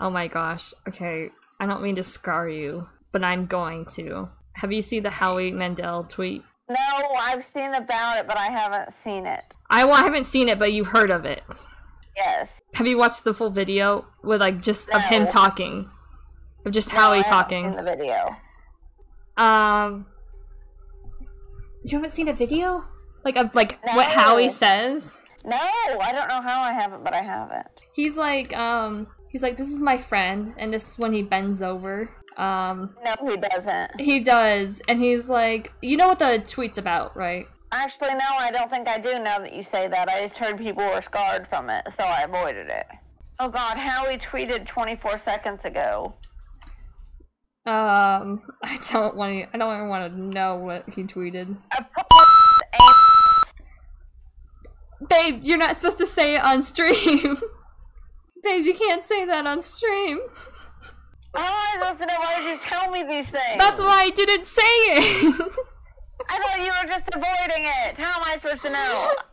Oh my gosh. Okay, I don't mean to scar you, but I'm going to. Have you seen the Howie Mandel tweet? No, I've seen about it, but I haven't seen it. I well, I haven't seen it, but you've heard of it. Yes. Have you watched the full video with like just of him talking, of just No, I Howie haven't talking? Seen the video. Um, you haven't seen a video like of like what Howie No. says. No, I don't know how I haven't, but I haven't. He's like, um, he's like, this is my friend, and this is when he bends over. Um, No, he doesn't. he does, and he's like, you know what the tweet's about, right? Actually, no, I don't think I do now that you say that. I just heard people were scarred from it, so I avoided it. Oh god, Howie tweeted 24 seconds ago. Um, I don't want to. I don't even want to know what he tweeted. Babe, you're not supposed to say it on stream. Babe, you can't say that on stream. How am I supposed to know? Why did you tell me these things? That's why I didn't say it. I thought you were just avoiding it. How am I supposed to know?